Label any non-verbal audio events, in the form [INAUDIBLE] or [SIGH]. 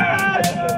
Ah! [LAUGHS]